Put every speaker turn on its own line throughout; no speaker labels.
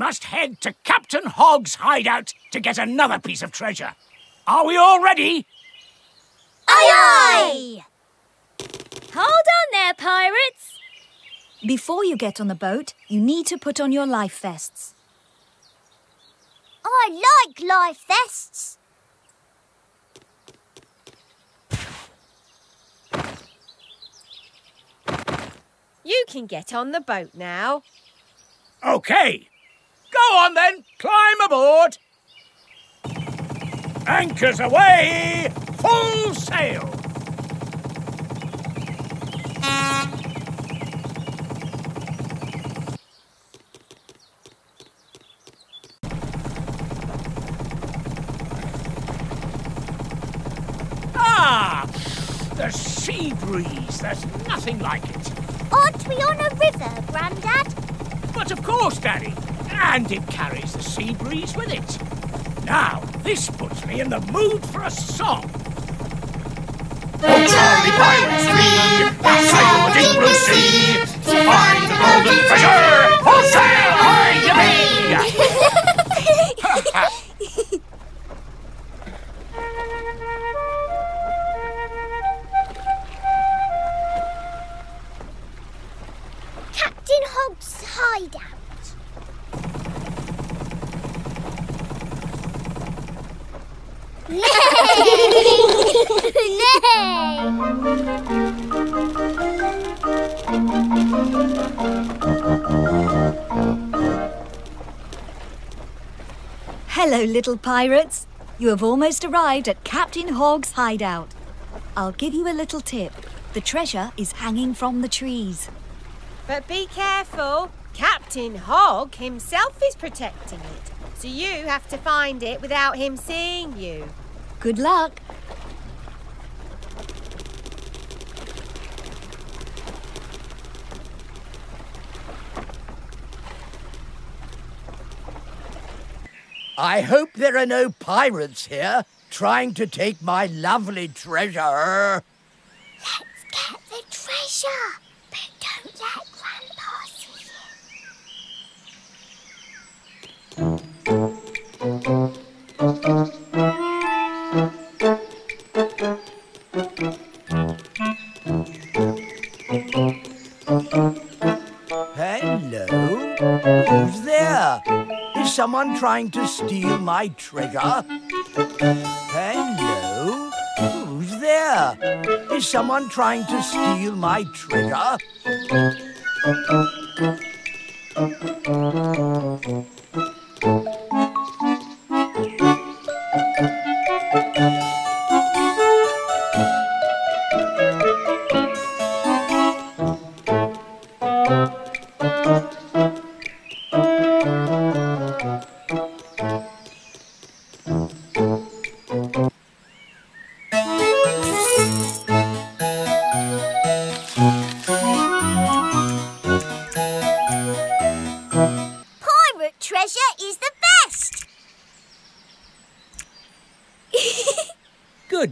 must head to Captain Hogg's hideout to get another piece of treasure. Are we all ready?
Aye, aye!
Hold on there, pirates!
Before you get on the boat, you need to put on your life vests.
I like life vests.
You can get on the boat now.
OK. Go on then, climb aboard. Anchors away! Full sail! Ah! The sea breeze. There's nothing like it.
Aren't we on a river, Grandad?
But of course, Daddy. And it carries the sea breeze with it. Now, this puts me in the mood for a song.
Jolly pirates we sail the deep blue sea to find the golden treasure. Full sail, ahoy, yippee!
Captain Hogg's hideout.
Hello, little pirates. You have almost arrived at Captain Hogg's hideout. I'll give you a little tip. The treasure is hanging from the trees.
But be careful. Captain Hogg himself is protecting it. So you have to find it without him seeing you.
Good luck.
I hope there are no pirates here trying to take my lovely treasure.
Let's get the treasure, but don't let Grandpa see you.
Someone trying to steal my treasure? Hello? Who's there? Is someone trying to steal my treasure?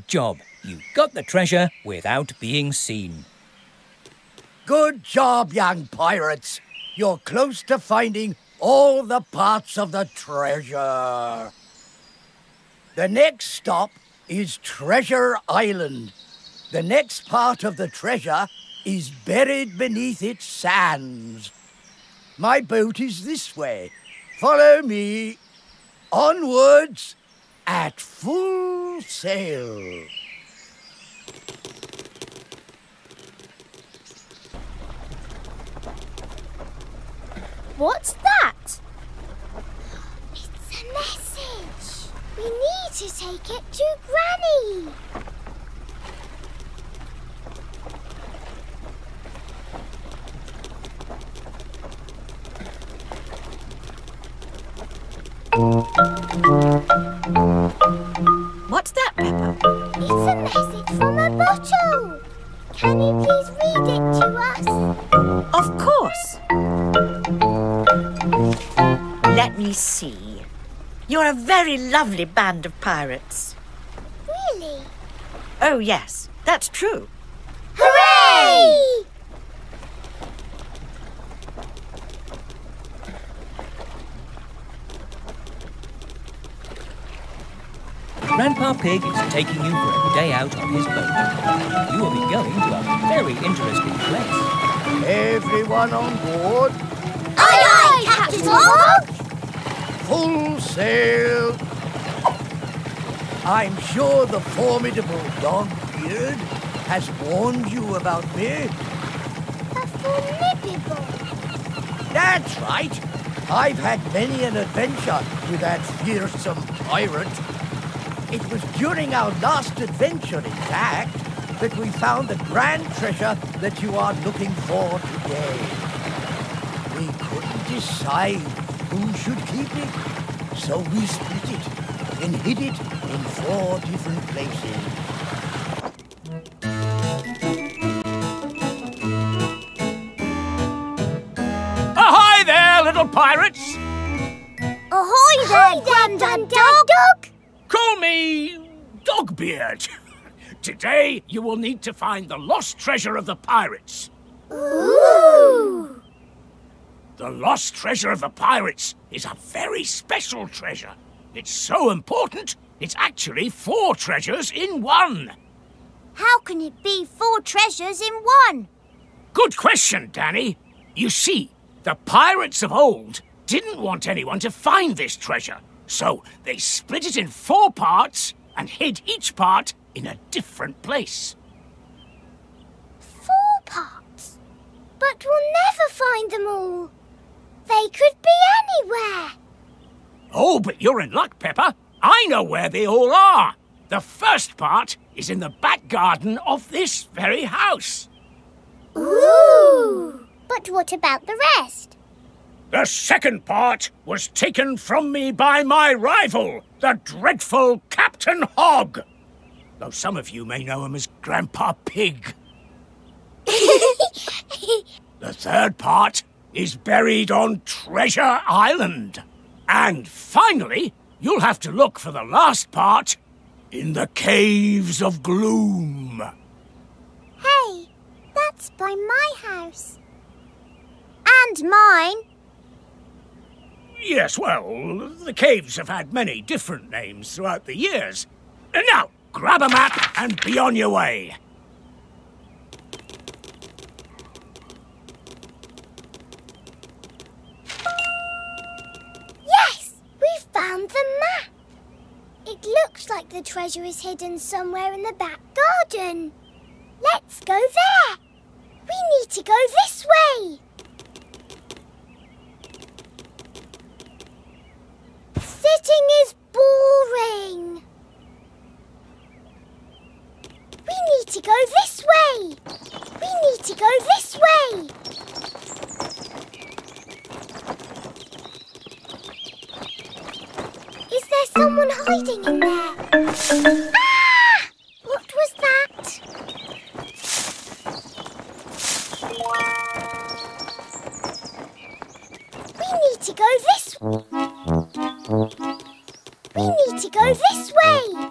Job. You got the treasure without being seen.
Good job, young pirates. You're close to finding all the parts of the treasure. The next stop is Treasure Island. The next part of the treasure is buried beneath its sands. My boat is this way. Follow me. Onwards at full sail.
What's that? It's a message. We need to take it to Granny.
What's that, Peppa?
It's a message from a bottle. Can you please read it to us?
Of course. Let me see. You're a very lovely band of pirates.
Really?
Oh, yes, that's true.
Hooray!
Grandpa Pig is taking you for a day out on his boat. You will be going to a very interesting place.
Everyone on board,
Aye, aye, Captain Hog!
full sail. I'm sure the formidable Dog Beard has warned you about me.
A formidable.
That's right. I've had many an adventure with that fearsome pirate. It was during our last adventure, in fact, that we found the grand treasure that you are looking for today. We couldn't decide who should keep it, so we split it and hid it in four different places.
Dogbeard. Today you will need to find the lost treasure of the pirates.
Ooh!
The lost treasure of the pirates is a very special treasure. It's so important, it's actually four treasures in one.
How can it be four treasures in one?
Good question, Danny. You see, the pirates of old didn't want anyone to find this treasure, so they split it in four parts and hid each part in a different place.
Four parts. But we'll never find them all. They could be anywhere.
Oh, but you're in luck, Peppa. I know where they all are. The first part is in the back garden of this very house.
Ooh! But what about the rest?
The second part was taken from me by my rival, the dreadful Captain Hog. Though some of you may know him as Grandpa Pig. The third part is buried on Treasure Island. And finally, you'll have to look for the last part in the Caves of Gloom.
Hey, that's by my house. And mine.
Yes, well, the caves have had many different names throughout the years. Now, grab a map and be on your way.
Yes, we found the map. It looks like the treasure is hidden somewhere in the back garden. Let's go there. We need to go this way. Sitting is boring. We need to go this way. We need to go this way. Is there someone hiding in there? Ah! What was that? We need to go this We need to go this way.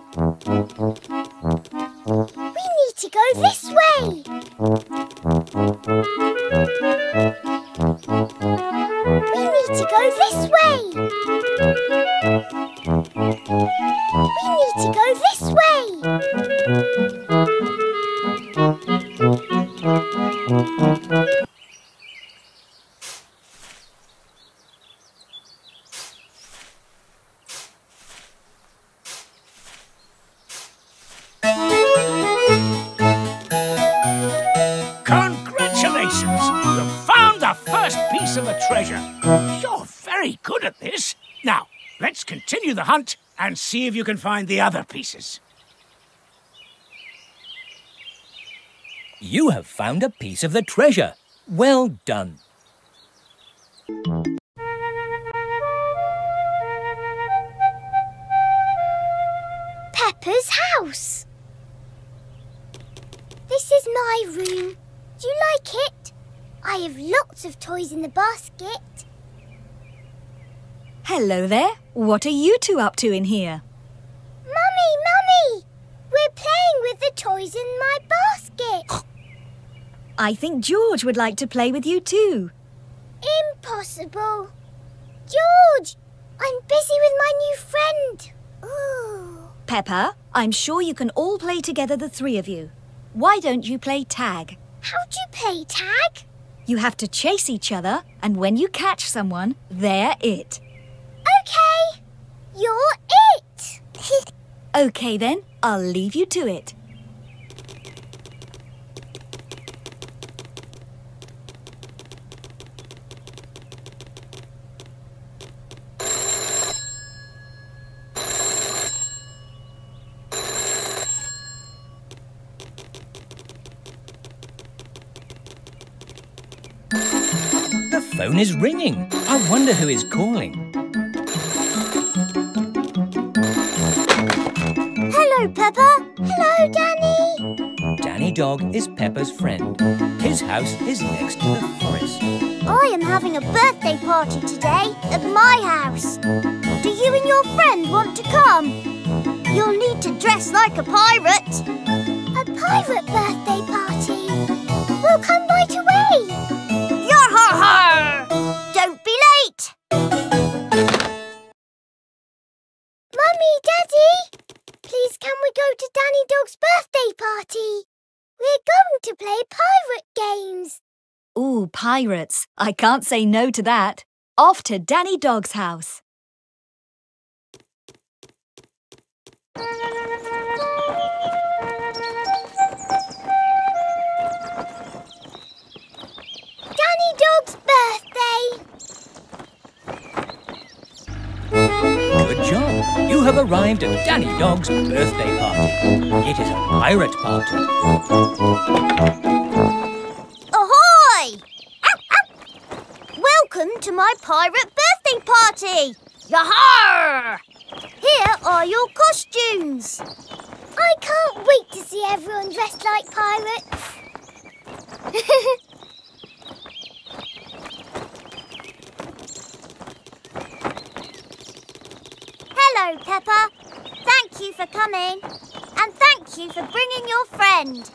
Hunt and see if you can find the other pieces.
You have found a piece of the treasure. Well done.
Peppa's house. This is my room. Do you like it? I have lots of toys in the basket.
Hello there. What are you two up to in here?
Mummy, Mummy! We're playing with the toys in my basket.
I think George would like to play with you too.
Impossible. George, I'm busy with my new friend. Ooh.
Peppa. I'm sure you can all play together, the three of you. Why don't you play tag?
How do you play tag?
You have to chase each other, and when you catch someone, they're it.
Okay. You're it.
Okay then, I'll leave you to it.
Phone is ringing. I wonder who is calling.
Hello, Peppa. Hello, Danny.
Danny Dog is Peppa's friend. His house is next to the forest.
I am having a birthday party today at my house. Do you and your friend want to come? You'll need to dress like a pirate. A pirate birthday party? We'll come right away. Go Danny Dog's birthday party? We're going to play pirate games.
Ooh, pirates. I can't say no to that. Off to Danny Dog's house.
Arrived at Danny Dog's birthday party. It is a pirate party.
Ahoy! Ow, ow. Welcome to my pirate birthday party. Yahar! Here are your costumes. I can't wait to see everyone dressed like pirates. Hello, Peppa. Thank you for coming. And thank you for bringing your friend.